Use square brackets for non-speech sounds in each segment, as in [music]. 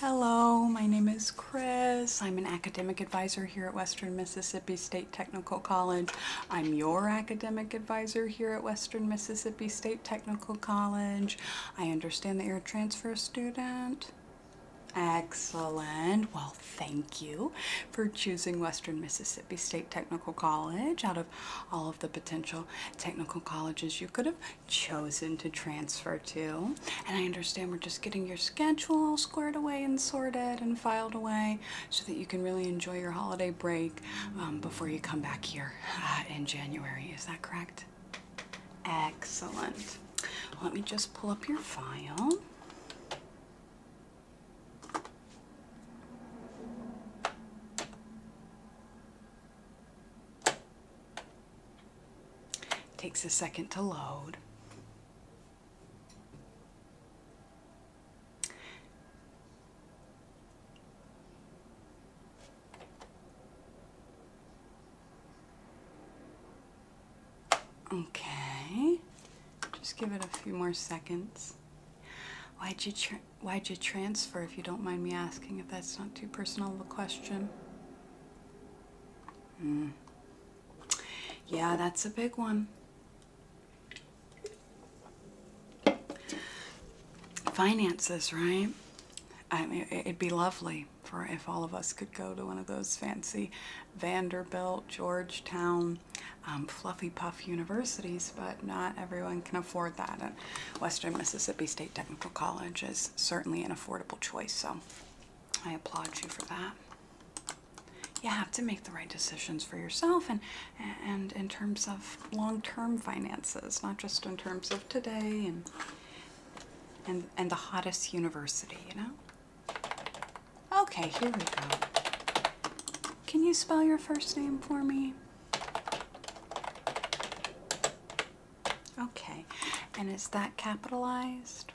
Hello, my name is Kris. I'm an academic advisor here at Western Mississippi State Technical College. I'm your academic advisor here at Western Mississippi State Technical College. I understand that you're a transfer student. Excellent. Well, thank you for choosing Western Mississippi State Technical College out of all of the potential technical colleges you could have chosen to transfer to. And I understand we're just getting your schedule squared away and sorted and filed away so that you can really enjoy your holiday break um, before you come back here uh, in January. Is that correct? Excellent. Let me just pull up your file. Takes a second to load. Okay, just give it a few more seconds. Why'd you why'd you transfer? If you don't mind me asking, if that's not too personal of a question. Hmm. Yeah, that's a big one. Finances, right? I mean, it'd be lovely for if all of us could go to one of those fancy Vanderbilt, Georgetown, um, fluffy puff universities, but not everyone can afford that. And Western Mississippi State Technical College is certainly an affordable choice, so I applaud you for that. You have to make the right decisions for yourself and and in terms of long-term finances, not just in terms of today and and and the hottest university, you know? Okay, here we go. Can you spell your first name for me? Okay, and is that capitalized?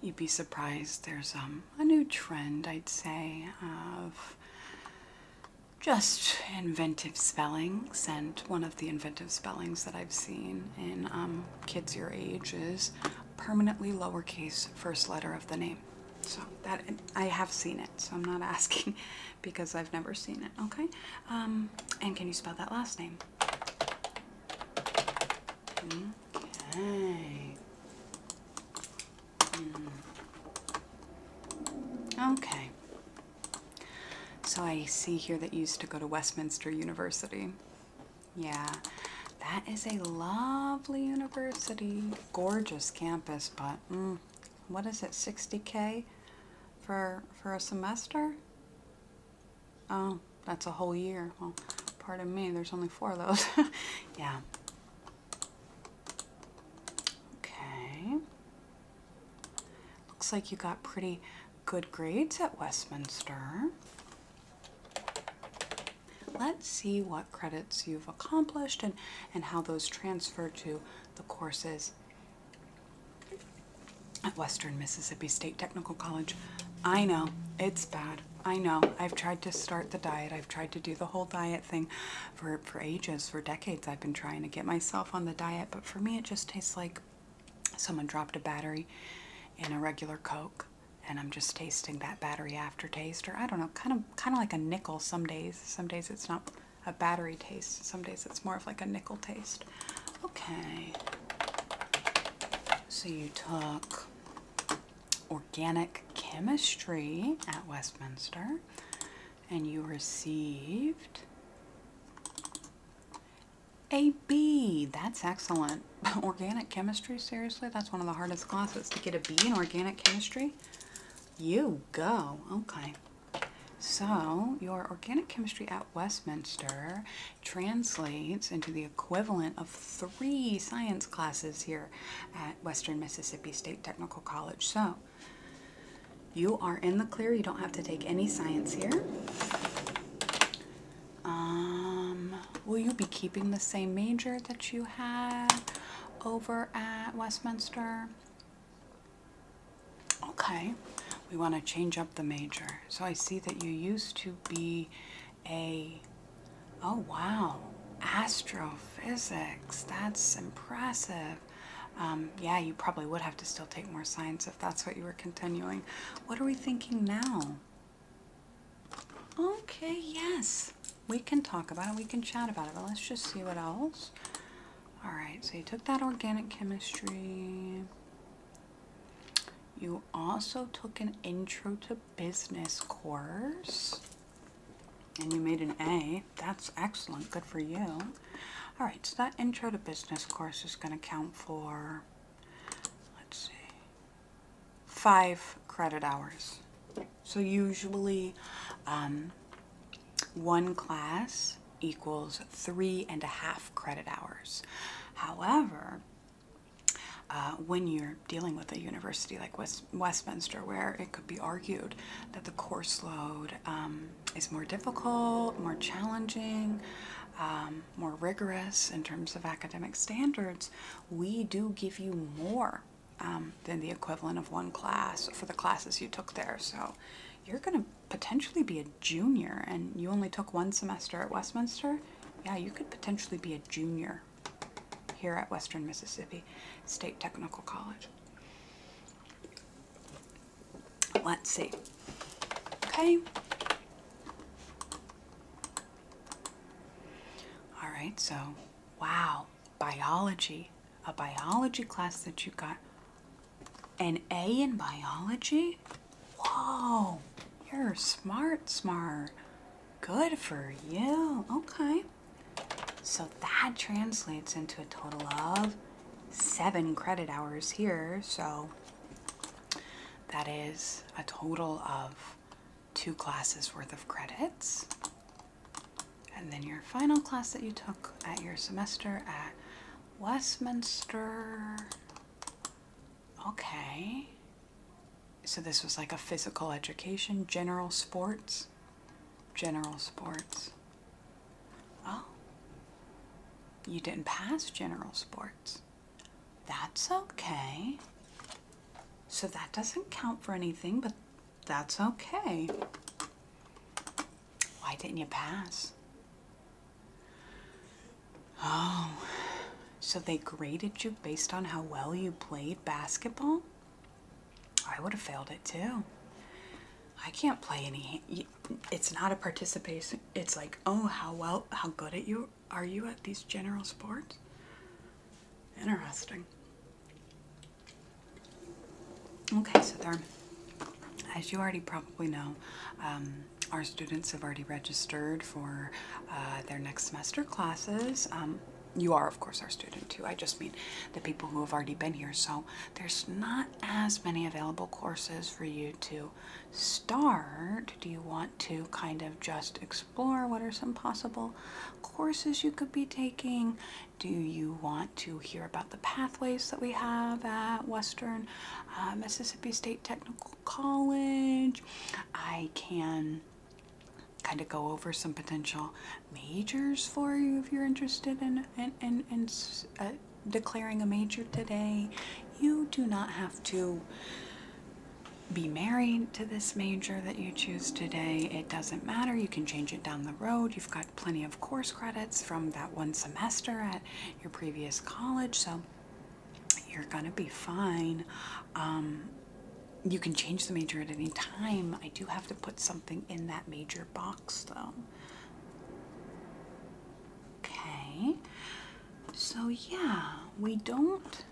You'd be surprised. There's um, a new trend, I'd say, of just inventive spellings. And one of the inventive spellings that I've seen in um, kids your age is permanently lowercase first letter of the name. So that I have seen it, so I'm not [laughs] asking because I've never seen it. Okay. Um, and can you spell that last name? Okay. Mm. Okay. So I see here that you used to go to Westminster University. Yeah, that is a lovely university. Gorgeous campus, but mm, what is it, 60K for, for a semester? Oh, that's a whole year. Well, pardon me, there's only four of those. [laughs] yeah. Okay. Looks like you got pretty good grades at Westminster. Let's see what credits you've accomplished and, and how those transfer to the courses at Western Mississippi State Technical College. I know, it's bad. I know. I've tried to start the diet. I've tried to do the whole diet thing for, for ages, for decades. I've been trying to get myself on the diet, but for me it just tastes like someone dropped a battery in a regular Coke and I'm just tasting that battery aftertaste or I don't know, kind of kind of like a nickel some days. Some days it's not a battery taste. Some days it's more of like a nickel taste. Okay. So you took organic chemistry at Westminster and you received a B. That's excellent. [laughs] organic chemistry, seriously? That's one of the hardest classes to get a B in organic chemistry. You go. Okay. So, your organic chemistry at Westminster translates into the equivalent of three science classes here at Western Mississippi State Technical College. So, you are in the clear. You don't have to take any science here. Um, will you be keeping the same major that you had over at Westminster? Okay we want to change up the major. So I see that you used to be a, oh wow, astrophysics. That's impressive. Um, yeah, you probably would have to still take more science if that's what you were continuing. What are we thinking now? Okay, yes. We can talk about it. We can chat about it. But let's just see what else. All right, so you took that organic chemistry. You also took an intro to business course. And you made an A. That's excellent. Good for you. All right, so that intro to business course is going to count for, let's see, five credit hours. So usually um, one class equals three and a half credit hours. However, uh, when you're dealing with a university like West, Westminster, where it could be argued that the course load um, is more difficult, more challenging, um, more rigorous in terms of academic standards, we do give you more um, than the equivalent of one class for the classes you took there. So you're going to potentially be a junior and you only took one semester at Westminster. Yeah, you could potentially be a junior here at Western Mississippi State Technical College. Let's see. Okay. All right, so wow, biology, a biology class that you got an A in biology? Whoa, you're smart, smart. Good for you. Okay. So that translates into a total of seven credit hours here. So that is a total of two classes worth of credits. And then your final class that you took at your semester at Westminster. Okay. So this was like a physical education, general sports. General sports. Oh. You didn't pass general sports. That's okay. So that doesn't count for anything, but that's okay. Why didn't you pass? Oh, so they graded you based on how well you played basketball? I would have failed it too. I can't play any. It's not a participation. It's like, oh, how well, how good at you are you at these general sports? Interesting. Okay, so there, as you already probably know, um, our students have already registered for uh, their next semester classes. Um, you are, of course, our student too. I just mean the people who have already been here. So there's not as many available courses for you to start. Do you want to kind of just explore what are some possible courses you could be taking? Do you want to hear about the pathways that we have at Western uh, Mississippi State Technical College? I can kind of go over some potential majors for you if you're interested in, in, in, in uh, declaring a major today. You do not have to be married to this major that you choose today. It doesn't matter. You can change it down the road. You've got plenty of course credits from that one semester at your previous college, so you're gonna be fine. Um, you can change the major at any time. I do have to put something in that major box though. Okay, so yeah, we don't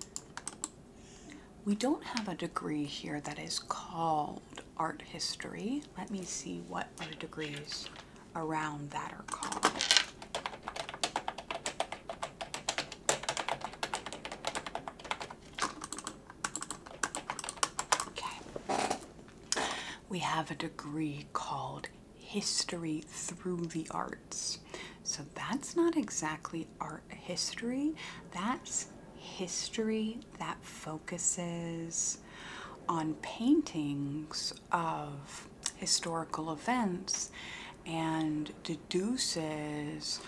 we don't have a degree here that is called art history. Let me see what other degrees around that are called. We have a degree called History Through the Arts. So that's not exactly art history, that's history that focuses on paintings of historical events and deduces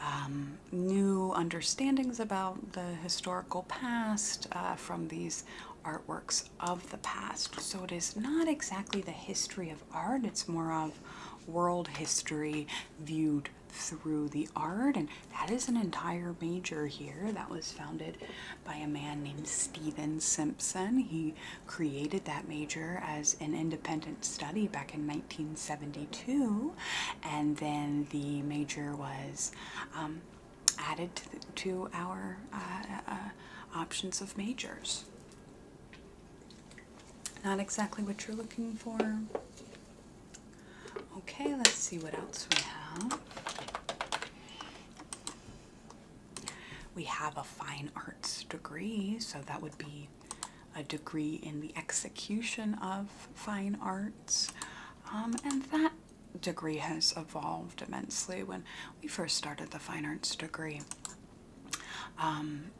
um, new understandings about the historical past uh, from these artworks of the past. So it is not exactly the history of art, it's more of world history viewed through the art, and that is an entire major here that was founded by a man named Stephen Simpson. He created that major as an independent study back in 1972, and then the major was um, added to, the, to our uh, uh, options of majors. Not exactly what you're looking for. Okay, let's see what else we have. We have a fine arts degree, so that would be a degree in the execution of fine arts. Um, and that degree has evolved immensely when we first started the fine arts degree. Um,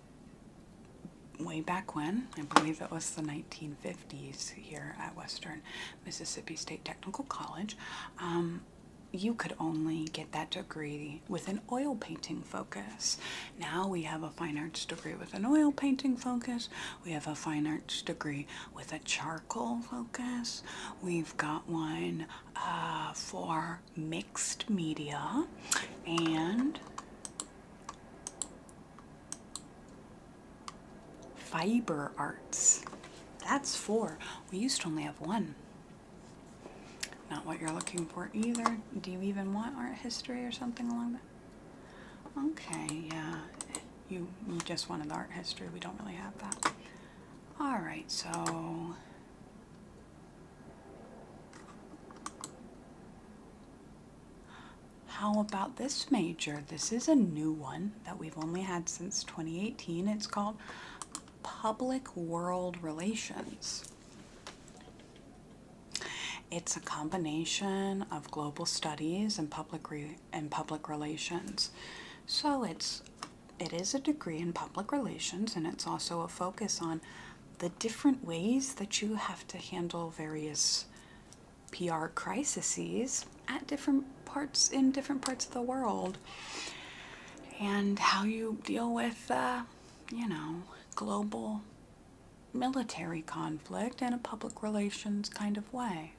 way back when, I believe it was the 1950s here at Western Mississippi State Technical College, um, you could only get that degree with an oil painting focus. Now we have a fine arts degree with an oil painting focus. We have a fine arts degree with a charcoal focus. We've got one uh, for mixed media and fiber arts. That's four. We used to only have one. Not what you're looking for either. Do you even want art history or something along that? Okay, yeah. You, you just wanted the art history. We don't really have that. All right, so... How about this major? This is a new one that we've only had since 2018. It's called Public World Relations. It's a combination of global studies and public re and public relations. So it's it is a degree in public relations and it's also a focus on the different ways that you have to handle various PR crises at different parts in different parts of the world and how you deal with uh, you know global military conflict in a public relations kind of way.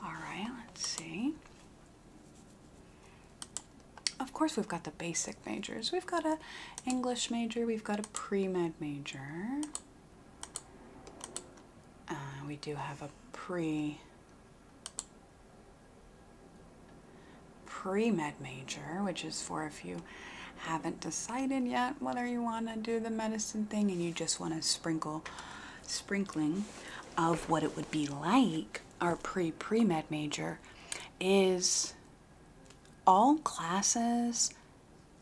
All right, let's see. Of course, we've got the basic majors. We've got a English major. We've got a pre-med major. Uh, we do have a pre pre-med major, which is for if you haven't decided yet whether you want to do the medicine thing and you just want to sprinkle sprinkling of what it would be like our pre-pre-med major is all classes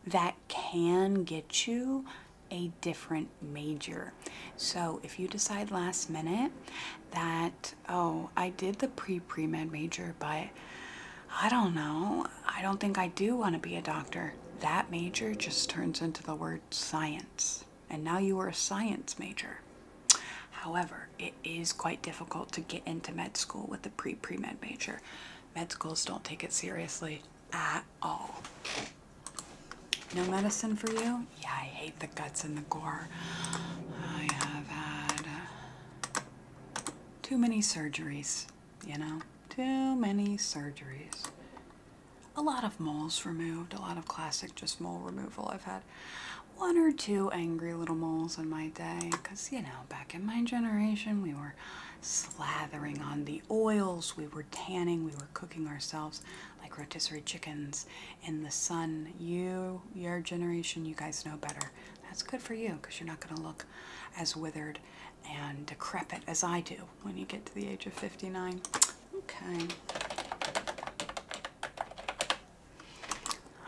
that can get you a different major. So if you decide last minute that, oh, I did the pre-pre-med major, but I don't know, I don't think I do want to be a doctor that major just turns into the word science. And now you are a science major. However, it is quite difficult to get into med school with a pre-pre-med major. Med schools don't take it seriously at all. No medicine for you? Yeah, I hate the guts and the gore. I have had uh, too many surgeries, you know? Too many surgeries a lot of moles removed, a lot of classic just mole removal. I've had one or two angry little moles in my day because, you know, back in my generation, we were slathering on the oils, we were tanning, we were cooking ourselves like rotisserie chickens in the sun. You, your generation, you guys know better. That's good for you because you're not going to look as withered and decrepit as I do when you get to the age of 59. Okay.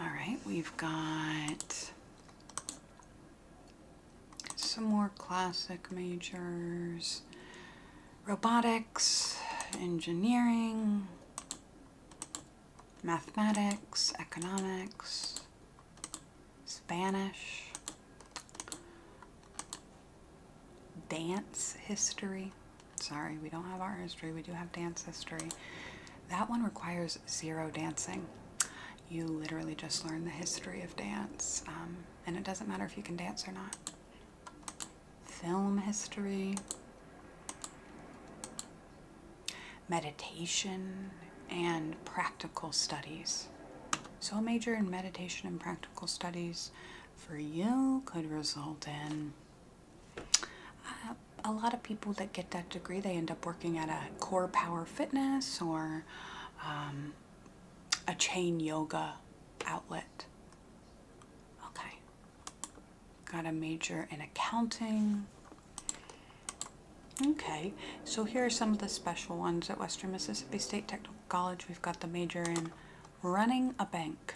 All right, we've got some more classic majors. Robotics, engineering, mathematics, economics, Spanish, dance history. Sorry, we don't have art history, we do have dance history. That one requires zero dancing you literally just learn the history of dance. Um, and it doesn't matter if you can dance or not. Film history, meditation, and practical studies. So a major in meditation and practical studies for you could result in uh, a lot of people that get that degree, they end up working at a CorePower fitness or um, a chain yoga outlet. Okay. Got a major in accounting. Okay, so here are some of the special ones at Western Mississippi State Technical College. We've got the major in running a bank.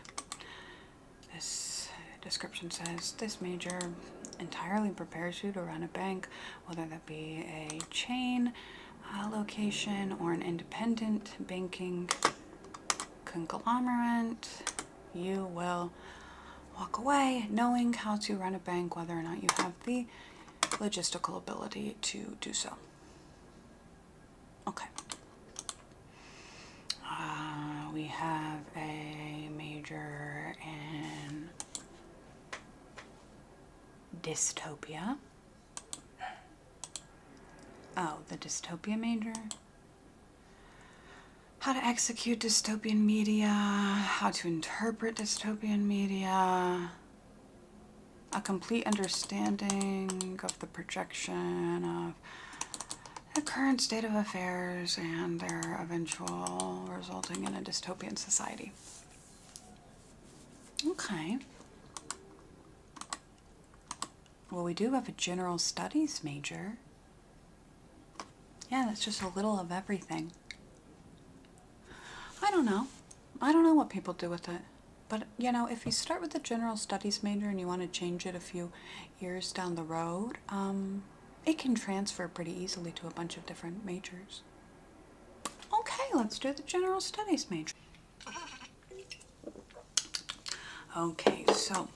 This description says this major entirely prepares you to run a bank, whether that be a chain location or an independent banking conglomerate. You will walk away knowing how to run a bank, whether or not you have the logistical ability to do so. Okay. Uh, we have a major in dystopia. Oh, the dystopia major? How to execute dystopian media, how to interpret dystopian media, a complete understanding of the projection of the current state of affairs and their eventual resulting in a dystopian society. Okay. Well, we do have a general studies major. Yeah, that's just a little of everything. I don't know. I don't know what people do with it. But, you know, if you start with the general studies major and you want to change it a few years down the road, um, it can transfer pretty easily to a bunch of different majors. Okay, let's do the general studies major. Okay, so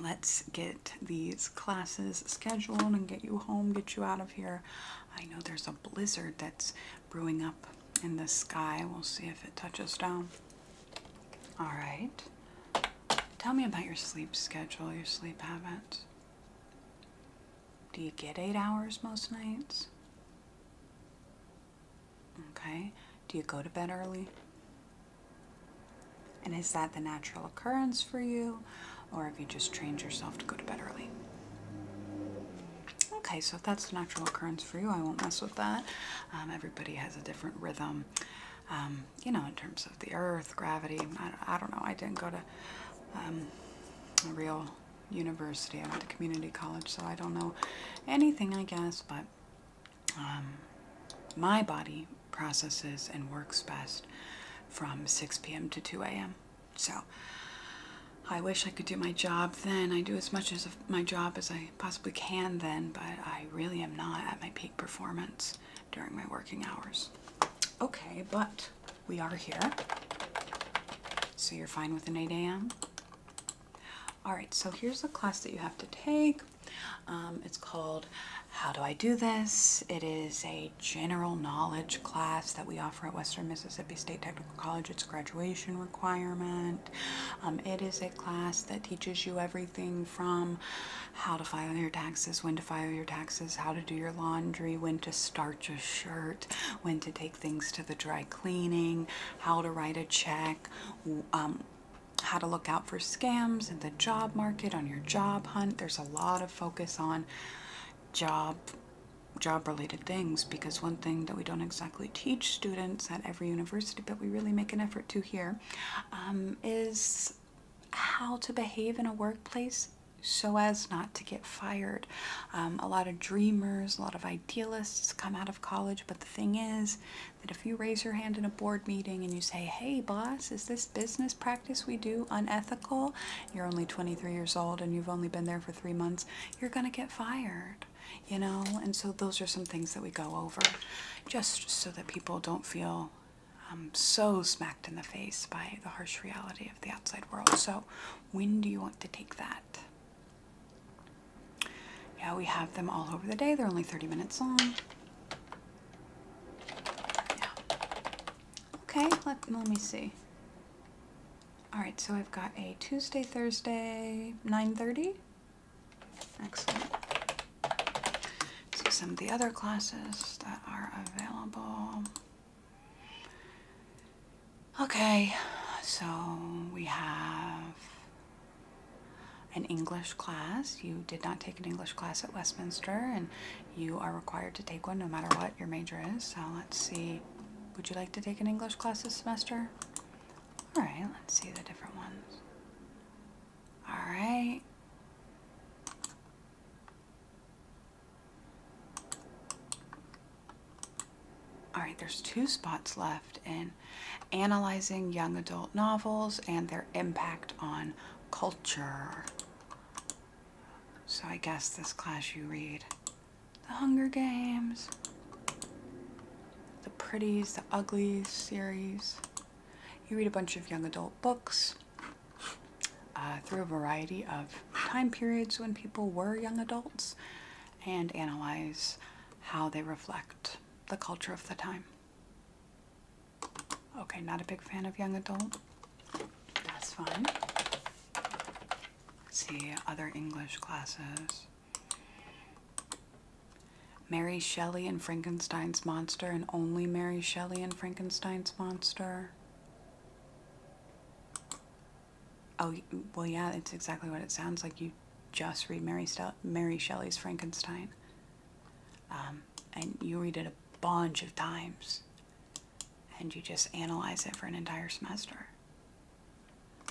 let's get these classes scheduled and get you home, get you out of here. I know there's a blizzard that's brewing up in the sky. We'll see if it touches down. All right. Tell me about your sleep schedule, your sleep habits. Do you get eight hours most nights? Okay. Do you go to bed early? And is that the natural occurrence for you, or have you just trained yourself to go to bed early? Okay, so if that's the natural occurrence for you, I won't mess with that. Um, everybody has a different rhythm um, you know, in terms of the earth, gravity. I, I don't know. I didn't go to um, a real university. I went to community college, so I don't know anything, I guess, but um, my body processes and works best from 6 p.m. to 2 a.m. So I wish I could do my job then. I do as much as my job as I possibly can then, but I really am not at my peak performance during my working hours. Okay, but we are here. So you're fine with an 8 a.m.? All right, so here's a class that you have to take. Um, it's called How Do I Do This? It is a general knowledge class that we offer at Western Mississippi State Technical College. It's graduation requirement. Um, it is a class that teaches you everything from how to file your taxes, when to file your taxes, how to do your laundry, when to starch a shirt, when to take things to the dry cleaning, how to write a check, um, how to look out for scams in the job market on your job hunt. There's a lot of focus on job job related things because one thing that we don't exactly teach students at every university but we really make an effort to here um, is how to behave in a workplace so as not to get fired. Um, a lot of dreamers, a lot of idealists come out of college, but the thing is that if you raise your hand in a board meeting and you say, hey boss, is this business practice we do unethical? You're only 23 years old and you've only been there for three months, you're gonna get fired, you know? And so those are some things that we go over just so that people don't feel um, so smacked in the face by the harsh reality of the outside world. So when do you want to take that? Yeah, we have them all over the day. They're only 30 minutes long. Yeah. Okay, let, let me see. All right, so I've got a Tuesday, Thursday, 9.30. Excellent. See some of the other classes that are available. Okay, so we have an English class. You did not take an English class at Westminster, and you are required to take one no matter what your major is. So let's see. Would you like to take an English class this semester? All right, let's see the different ones. All right. All right, there's two spots left in analyzing young adult novels and their impact on culture. So I guess this class you read The Hunger Games, The Pretties, The Uglies series. You read a bunch of young adult books uh, through a variety of time periods when people were young adults and analyze how they reflect the culture of the time. Okay, not a big fan of young adult. That's fine. See, other English classes. Mary Shelley and Frankenstein's Monster, and only Mary Shelley and Frankenstein's Monster. Oh, well, yeah, it's exactly what it sounds like. You just read Mary, Stel Mary Shelley's Frankenstein. Um, and you read it a bunch of times. And you just analyze it for an entire semester.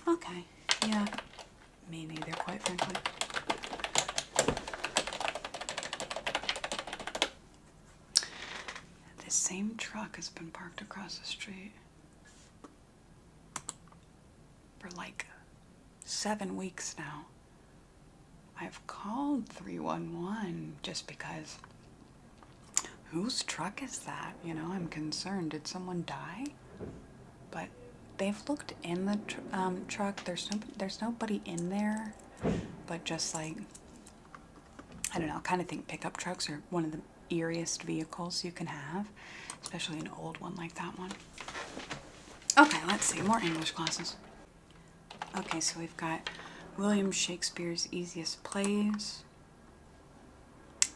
Okay, yeah, me neither, quite frankly. This same truck has been parked across the street for like seven weeks now. I've called 311 just because whose truck is that? You know, I'm concerned. Did someone die? But they've looked in the tr um, truck. There's no, there's nobody in there, but just like I don't know. Kind of think pickup trucks are one of the eeriest vehicles you can have, especially an old one like that one. Okay, let's see more English classes. Okay, so we've got William Shakespeare's Easiest Plays.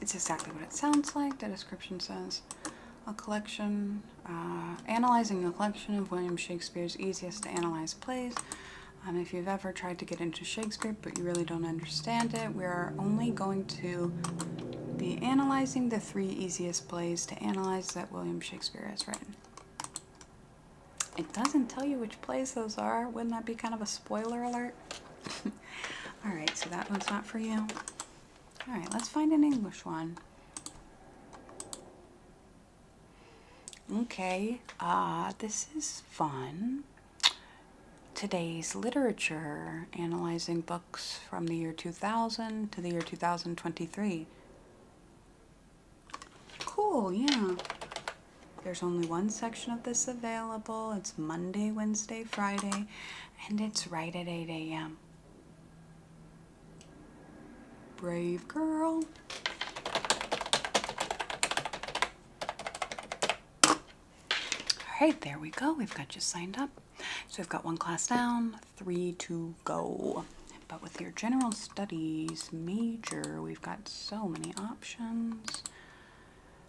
It's exactly what it sounds like. The description says a collection, uh, analyzing a collection of William Shakespeare's easiest to analyze plays. Um, if you've ever tried to get into Shakespeare but you really don't understand it, we are only going to be analyzing the three easiest plays to analyze that William Shakespeare has written. It doesn't tell you which plays those are. Wouldn't that be kind of a spoiler alert? [laughs] Alright, so that one's not for you. Alright, let's find an English one. Okay, uh, this is fun. Today's literature, analyzing books from the year 2000 to the year 2023. Cool, yeah. There's only one section of this available. It's Monday, Wednesday, Friday, and it's right at 8 a.m. Brave girl. All right, there we go. We've got you signed up. So we've got one class down, three to go. But with your general studies major, we've got so many options.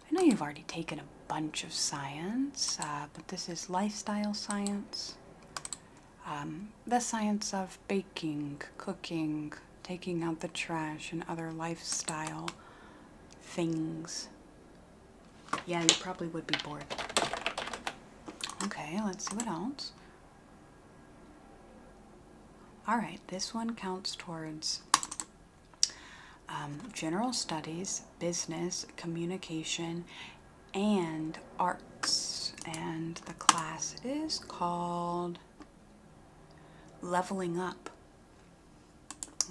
I know you've already taken a bunch of science, uh, but this is lifestyle science. Um, the science of baking, cooking, taking out the trash and other lifestyle things. Yeah, you probably would be bored. Okay, let's see what else. Alright, this one counts towards um, general studies, business, communication, and arcs. And the class is called Leveling Up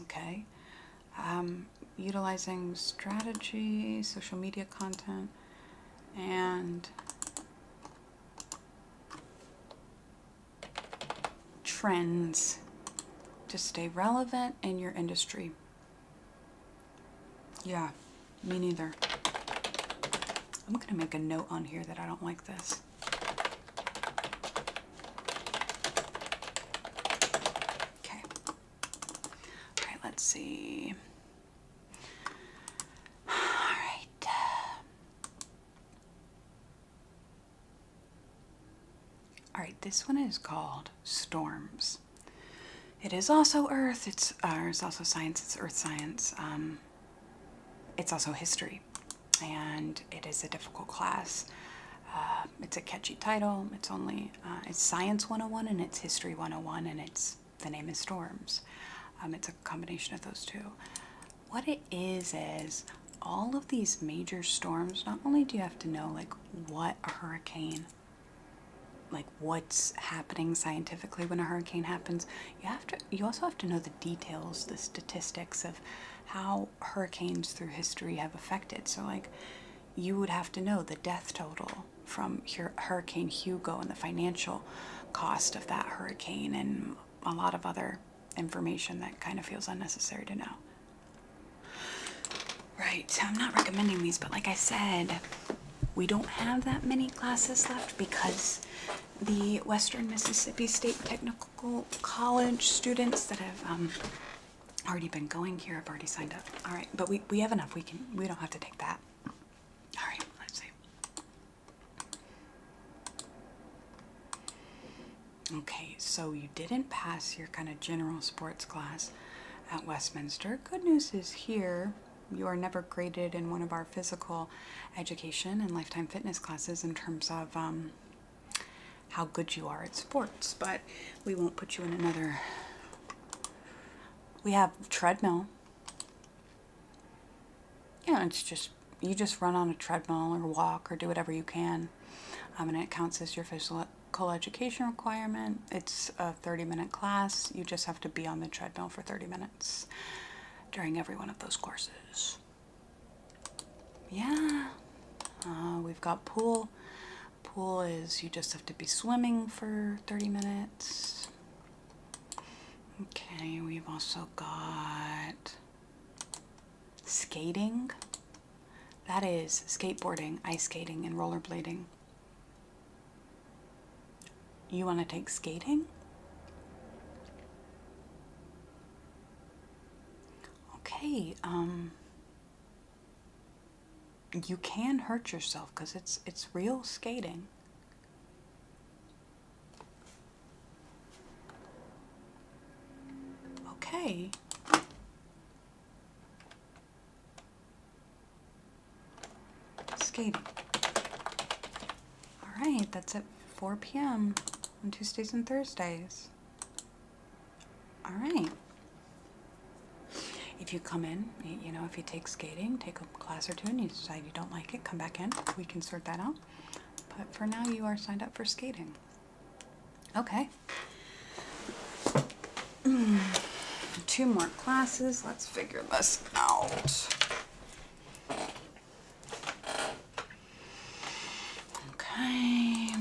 okay? Um, utilizing strategy, social media content, and trends to stay relevant in your industry. Yeah, me neither. I'm going to make a note on here that I don't like this. Okay. All right, let's see right. All right, this one is called Storms. It is also Earth. It's, uh, it's also science. It's Earth science. Um, it's also history, and it is a difficult class. Uh, it's a catchy title. It's only uh, it's Science 101 and it's History 101, and it's the name is Storms. Um, it's a combination of those two. What it is is all of these major storms. Not only do you have to know like what a hurricane like what's happening scientifically when a hurricane happens. You have to you also have to know the details the statistics of how hurricanes through history have affected. So like you would have to know the death total from hurricane hugo and the financial cost of that hurricane and a lot of other information that kind of feels unnecessary to know. Right so i'm not recommending these but like i said we don't have that many classes left because the Western Mississippi State Technical College students that have um, already been going here have already signed up. All right, but we, we have enough. We can we don't have to take that. All right, let's see. Okay, so you didn't pass your kind of general sports class at Westminster. Good news is here you are never graded in one of our physical education and lifetime fitness classes in terms of um, how good you are at sports, but we won't put you in another. We have treadmill. Yeah, it's just you just run on a treadmill or walk or do whatever you can, um, and it counts as your physical education requirement. It's a 30 minute class. You just have to be on the treadmill for 30 minutes during every one of those courses. Yeah, uh, we've got pool. Pool is you just have to be swimming for 30 minutes. Okay, we've also got skating. That is skateboarding, ice skating, and rollerblading. You want to take skating? okay, um, you can hurt yourself because it's it's real skating. Okay. Skating. All right, that's at 4 p.m. on Tuesdays and Thursdays. All right if you come in, you know, if you take skating, take a class or two and you decide you don't like it, come back in. We can sort that out. But for now, you are signed up for skating. Okay. [clears throat] Two more classes. Let's figure this out. Okay.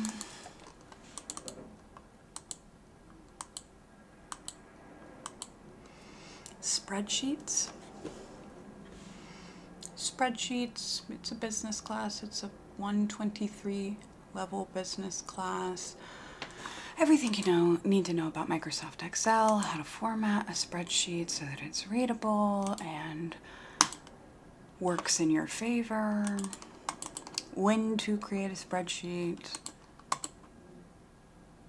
Spreadsheets. Spreadsheets, it's a business class, it's a 123 level business class. Everything you know need to know about Microsoft Excel, how to format a spreadsheet so that it's readable and works in your favor, when to create a spreadsheet,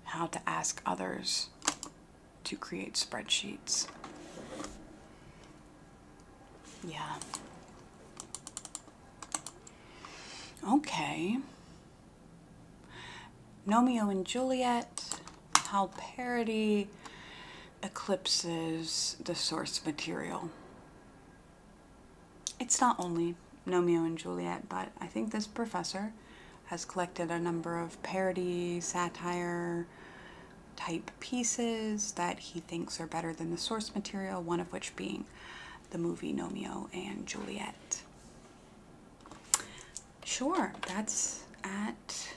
how to ask others to create spreadsheets. Yeah. Okay. Romeo and Juliet, how parody eclipses the source material. It's not only Romeo and Juliet, but I think this professor has collected a number of parody, satire type pieces that he thinks are better than the source material, one of which being the movie Romeo and Juliet. Sure, that's at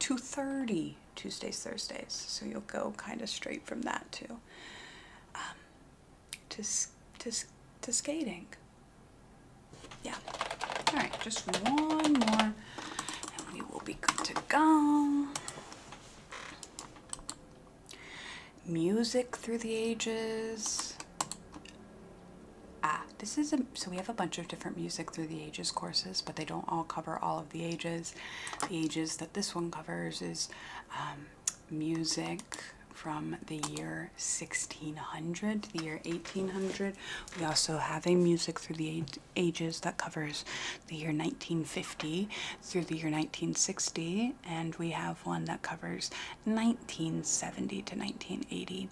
2.30 Tuesdays, Thursdays. So you'll go kind of straight from that to, um, to, to, to skating. Yeah. All right, just one more and we will be good to go. Music through the ages this is a, so we have a bunch of different music through the ages courses, but they don't all cover all of the ages. The ages that this one covers is um, music from the year 1600 to the year 1800. We also have a music through the ages that covers the year 1950 through the year 1960, and we have one that covers 1970 to 1980.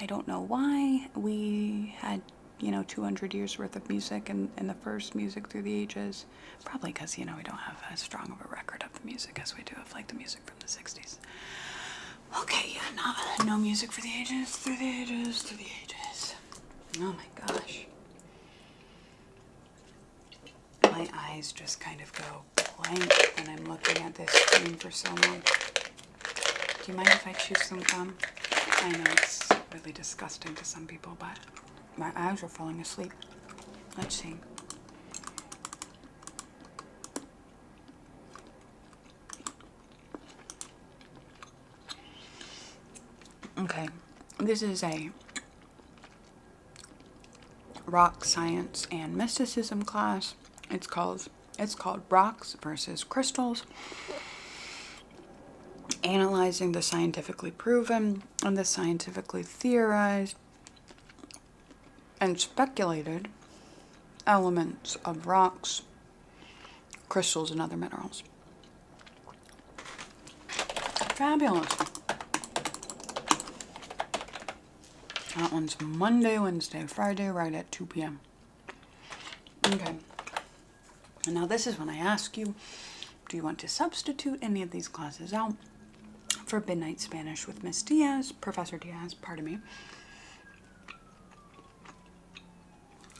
I don't know why we had you know 200 years worth of music and in the first music through the ages probably because you know we don't have as strong of a record of the music as we do of like the music from the 60s Okay, yeah, not, no music for the ages, through the ages, through the ages. Oh my gosh. My eyes just kind of go blank when I'm looking at this screen for so long. Do you mind if I chew some gum? I know it's really disgusting to some people, but my eyes are falling asleep. Let's see. Okay, this is a rock science and mysticism class. It's called it's called Rocks versus Crystals. Analyzing the scientifically proven and the scientifically theorized and speculated elements of rocks, crystals, and other minerals. Fabulous. That one's Monday, Wednesday, Friday, right at 2 p.m. Okay. And now this is when I ask you, do you want to substitute any of these classes out for Midnight Spanish with Miss Diaz, Professor Diaz, pardon me.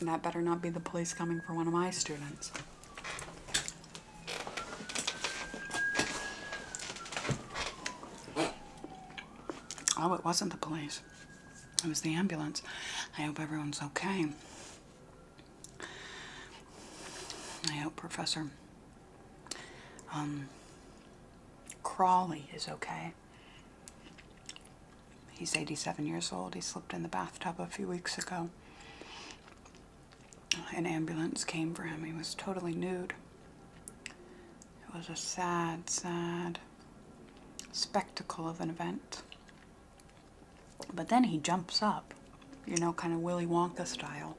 And that better not be the police coming for one of my students. Oh, it wasn't the police. It was the ambulance. I hope everyone's okay. I hope Professor um, Crawley is okay. He's 87 years old. He slipped in the bathtub a few weeks ago. An ambulance came for him. He was totally nude. It was a sad, sad spectacle of an event. But then he jumps up, you know, kind of Willy Wonka style,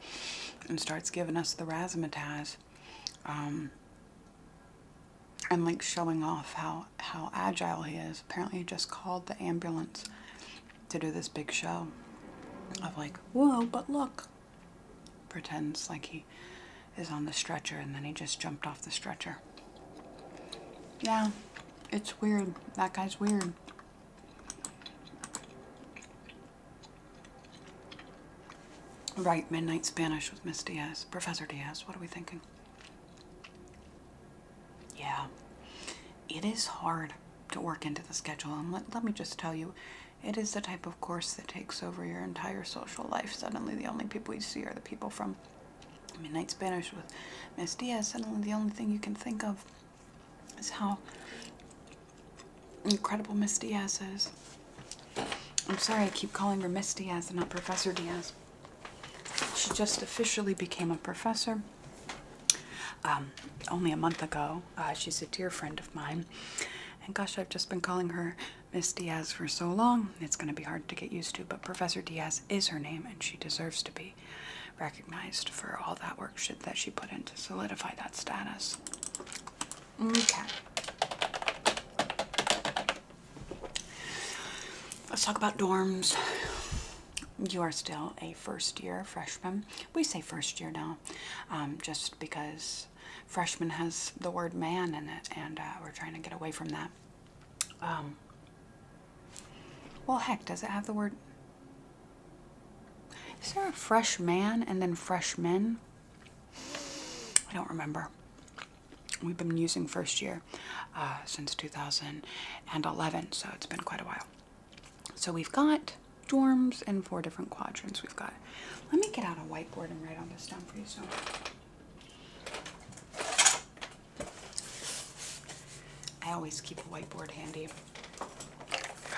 and starts giving us the razzmatazz. Um, and like showing off how, how agile he is. Apparently he just called the ambulance to do this big show of like, whoa, but look. Pretends like he is on the stretcher and then he just jumped off the stretcher. Yeah, it's weird. That guy's weird. Right, Midnight Spanish with Miss Diaz. Professor Diaz, what are we thinking? Yeah, it is hard to work into the schedule. And let, let me just tell you, it is the type of course that takes over your entire social life. Suddenly, the only people you see are the people from Midnight Spanish with Miss Diaz. Suddenly, the only thing you can think of is how incredible Miss Diaz is. I'm sorry I keep calling her Miss Diaz and not Professor Diaz. She just officially became a professor um, only a month ago. Uh, she's a dear friend of mine. And gosh, I've just been calling her Miss Diaz for so long, it's going to be hard to get used to. But Professor Diaz is her name, and she deserves to be recognized for all that work that she put in to solidify that status. Okay. Let's talk about dorms you are still a first year freshman. We say first year now um, just because freshman has the word man in it and uh, we're trying to get away from that. Um, well, heck, does it have the word? Is there a fresh man and then fresh men? I don't remember. We've been using first year uh, since 2011, so it's been quite a while. So we've got dorms in four different quadrants we've got. Let me get out a whiteboard and write all this down for you. So. I always keep a whiteboard handy.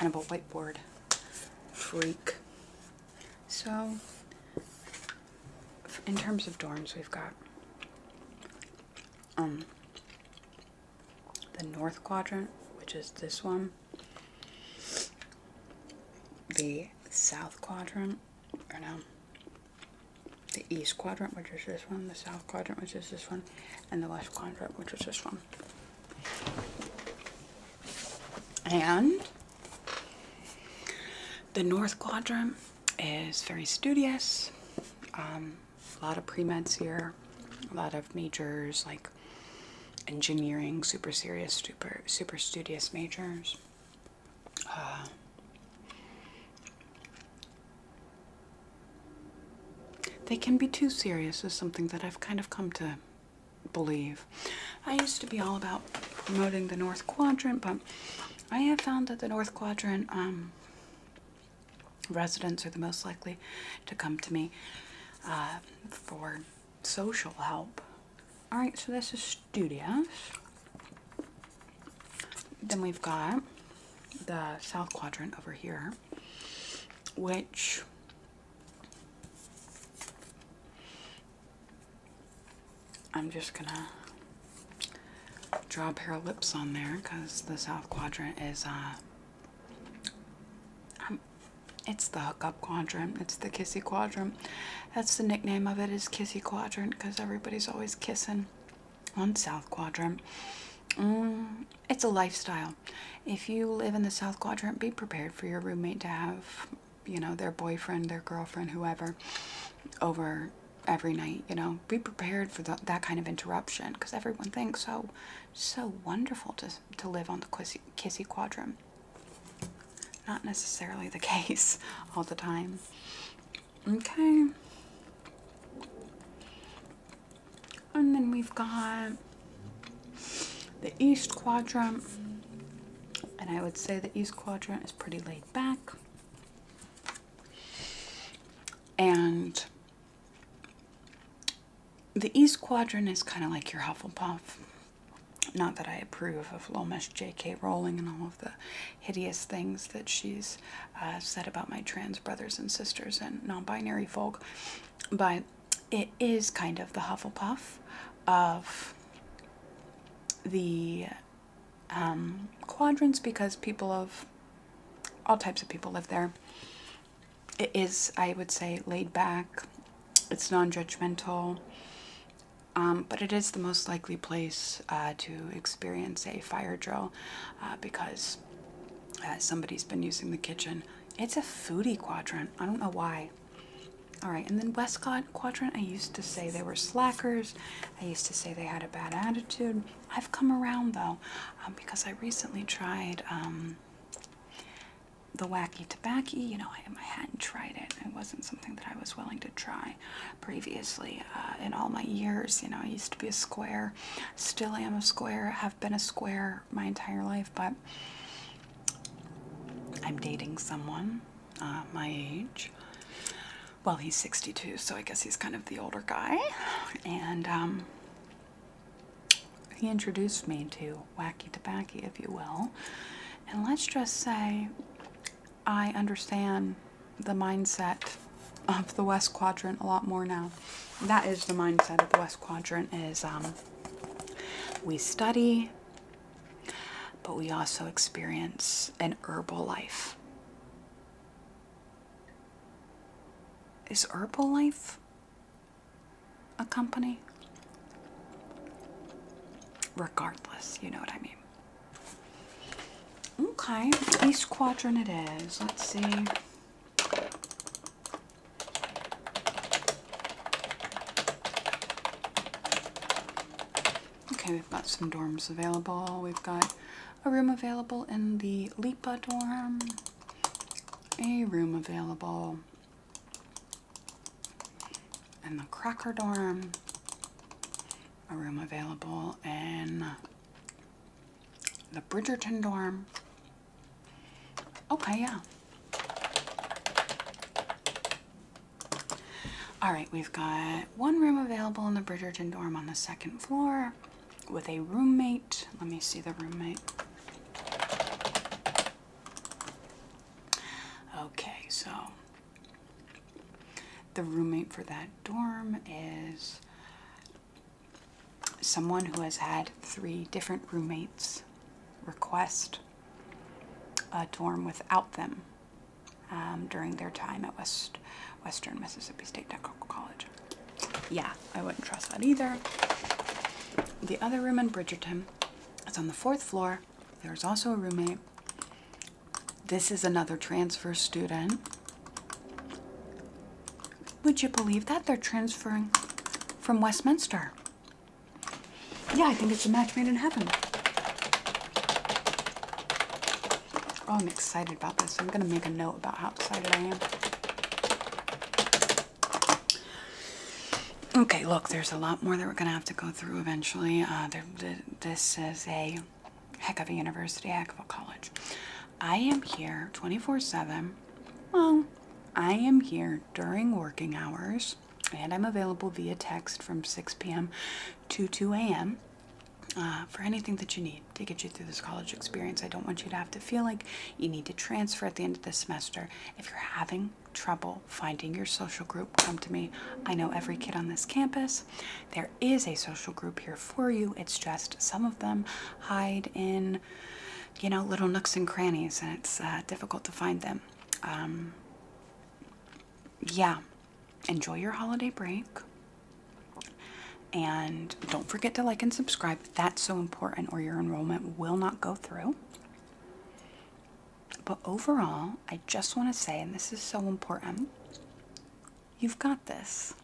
Kind of a whiteboard freak. So, in terms of dorms, we've got um, the North Quadrant, which is this one, the South Quadrant, or no, the East Quadrant, which is this one, the South Quadrant, which is this one, and the West Quadrant, which is this one. And the North Quadrant is very studious. Um, a lot of pre-meds here, a lot of majors like engineering, super serious, super super studious majors. Uh, they can be too serious is something that I've kind of come to believe. I used to be all about promoting the North Quadrant, but I have found that the North Quadrant um, residents are the most likely to come to me uh, for social help. All right, so this is studious. Then we've got the South Quadrant over here, which I'm just gonna draw a pair of lips on there because the South Quadrant is uh it's the hookup quadrant. It's the kissy quadrant. That's the nickname of it is kissy quadrant because everybody's always kissing on South Quadrant. Mm, it's a lifestyle. If you live in the South Quadrant, be prepared for your roommate to have, you know, their boyfriend, their girlfriend, whoever, over every night. You know, be prepared for the, that kind of interruption because everyone thinks so, so wonderful to to live on the kissy, kissy quadrant not necessarily the [laughs] case all the time. Okay. And then we've got the East Quadrant. And I would say the East Quadrant is pretty laid back. And the East Quadrant is kind of like your Hufflepuff. Not that I approve of Miss J.K. Rowling and all of the hideous things that she's uh, said about my trans brothers and sisters and non binary folk, but it is kind of the Hufflepuff of the um, quadrants because people of all types of people live there. It is, I would say, laid back, it's non judgmental. Um, but it is the most likely place uh, to experience a fire drill uh, because uh, somebody's been using the kitchen. It's a foodie quadrant. I don't know why. All right, and then Westcott Quadrant, I used to say they were slackers. I used to say they had a bad attitude. I've come around though um, because I recently tried um, the wacky tobacco. You know, I, I, hadn't tried it. It wasn't something that I was willing to try previously. Uh, in all my years, you know, I used to be a square. Still am a square. Have been a square my entire life, but I'm dating someone uh, my age. Well, he's 62, so I guess he's kind of the older guy. And um, he introduced me to Wacky Tobacco, if you will. And let's just say I understand the mindset of the West Quadrant a lot more now. That is the mindset of the West Quadrant is um, we study, but we also experience an herbal life. Is herbal life a company? Regardless, you know what I mean. Okay, East Quadrant it is. Let's see. Okay, we've got some dorms available. We've got a room available in the Lipa dorm, a room available in the Cracker dorm, a room available in the Bridgerton dorm, Okay, yeah. All right, we've got one room available in the Bridgerton dorm on the second floor with a roommate. Let me see the roommate. Okay, so the roommate for that dorm is someone who has had three different roommates request a dorm without them um, during their time at West Western Mississippi State Technical College. Yeah, I wouldn't trust that either. The other room in Bridgerton is on the fourth floor. There's also a roommate. This is another transfer student. Would you believe that? They're transferring from Westminster. Yeah, I think it's a match made in heaven. Oh, I'm excited about this. I'm going to make a note about how excited I am. Okay, look, there's a lot more that we're going to have to go through eventually. Uh, there, th this is a heck of a university, heck of a college. I am here 24 7. Well, I am here during working hours and I'm available via text from 6 p.m. to 2 a.m. Uh, for anything that you need to get you through this college experience. I don't want you to have to feel like you need to transfer at the end of the semester. If you're having trouble finding your social group, come to me. I know every kid on this campus. There is a social group here for you. It's just some of them hide in, you know, little nooks and crannies, and it's uh, difficult to find them. Um, yeah, enjoy your holiday break. And don't forget to like and subscribe. That's so important, or your enrollment will not go through. But overall, I just want to say, and this is so important, you've got this.